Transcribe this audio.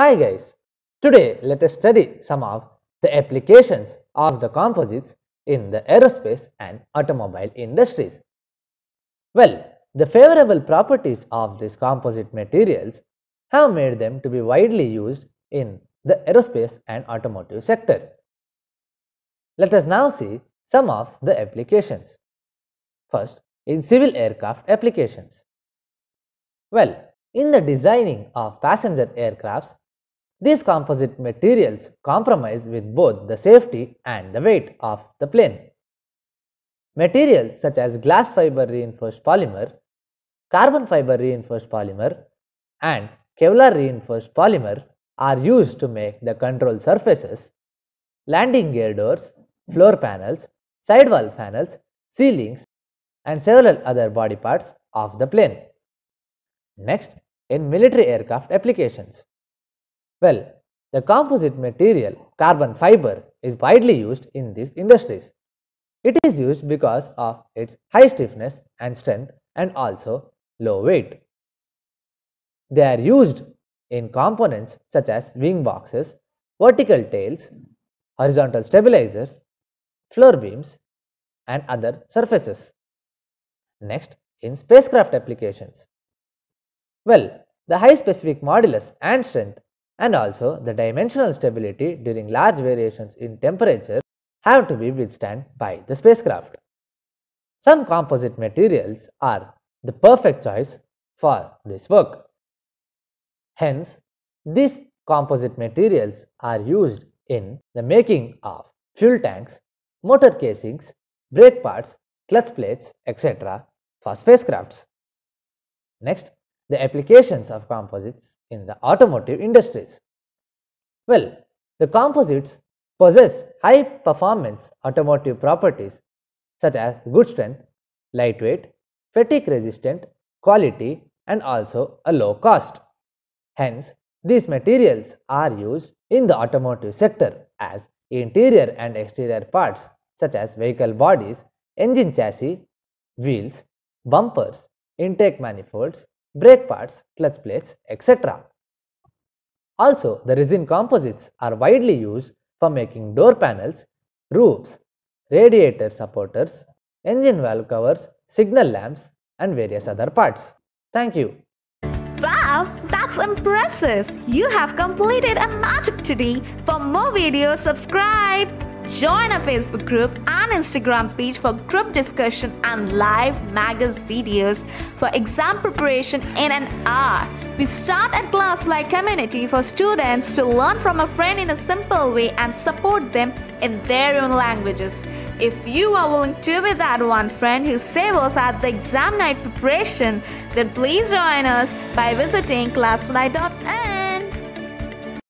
Hi guys, today let us study some of the applications of the composites in the aerospace and automobile industries. Well, the favorable properties of these composite materials have made them to be widely used in the aerospace and automotive sector. Let us now see some of the applications. First, in civil aircraft applications. Well, in the designing of passenger aircrafts, these composite materials compromise with both the safety and the weight of the plane. Materials such as glass fiber reinforced polymer, carbon fiber reinforced polymer and Kevlar reinforced polymer are used to make the control surfaces, landing gear doors, floor panels, sidewall panels, ceilings and several other body parts of the plane. Next, in military aircraft applications. Well, the composite material carbon fiber is widely used in these industries. It is used because of its high stiffness and strength and also low weight. They are used in components such as wing boxes, vertical tails, horizontal stabilizers, floor beams and other surfaces. Next, in spacecraft applications. Well, the high specific modulus and strength and also the dimensional stability during large variations in temperature have to be withstand by the spacecraft. Some composite materials are the perfect choice for this work. Hence, these composite materials are used in the making of fuel tanks, motor casings, brake parts, clutch plates, etc. for spacecrafts. Next, the applications of composites in the automotive industries. Well, the composites possess high performance automotive properties such as good strength, lightweight, fatigue resistant, quality and also a low cost. Hence, these materials are used in the automotive sector as interior and exterior parts such as vehicle bodies, engine chassis, wheels, bumpers, intake manifolds, brake parts, clutch plates, etc. Also, the resin composites are widely used for making door panels, roofs, radiator supporters, engine valve covers, signal lamps and various other parts. Thank you. Wow, that's impressive! You have completed a magic today. For more videos, subscribe. Join our Facebook group and Instagram page for group discussion and live Magus videos for exam preparation in an hour. We start at ClassFly community for students to learn from a friend in a simple way and support them in their own languages. If you are willing to be that one friend who saves us at the exam night preparation, then please join us by visiting classfly.in.